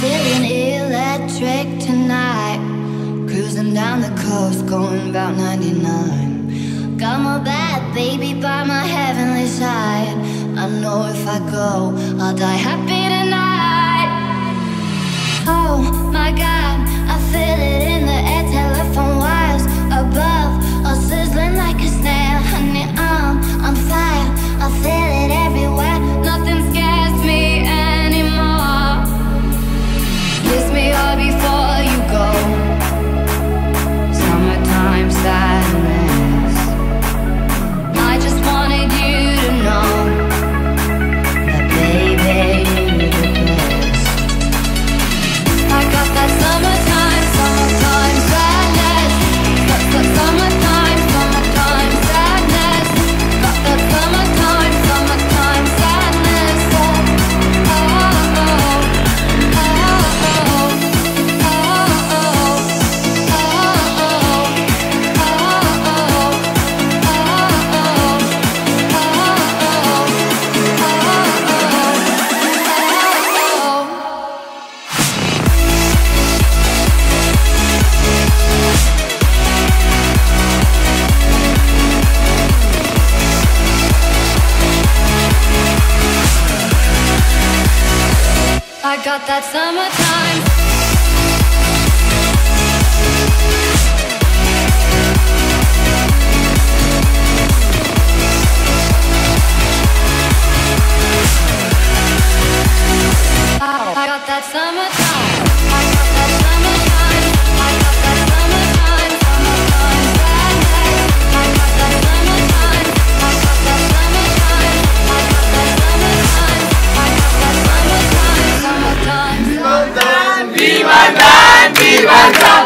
feeling electric tonight. Cruising down the coast, going about 99. Got my bad baby by my heavenly side. I know if I go, I'll die happy tonight. Oh my god, I feel it. got that summertime. I got that summertime. 爱上